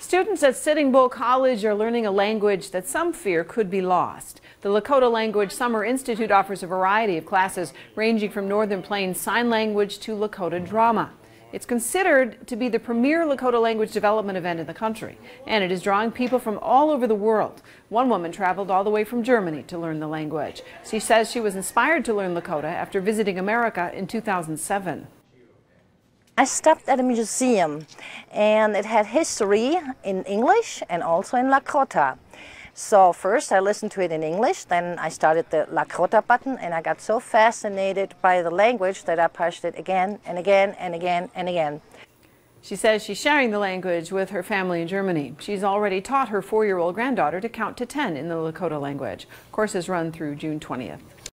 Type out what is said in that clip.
Students at Sitting Bull College are learning a language that some fear could be lost. The Lakota Language Summer Institute offers a variety of classes ranging from Northern Plains Sign Language to Lakota drama. It's considered to be the premier Lakota language development event in the country, and it is drawing people from all over the world. One woman traveled all the way from Germany to learn the language. She says she was inspired to learn Lakota after visiting America in 2007. I stopped at a museum and it had history in English and also in Lakota. So first I listened to it in English, then I started the Lakota button and I got so fascinated by the language that I pushed it again and again and again and again. She says she's sharing the language with her family in Germany. She's already taught her four-year-old granddaughter to count to 10 in the Lakota language. Courses run through June 20th.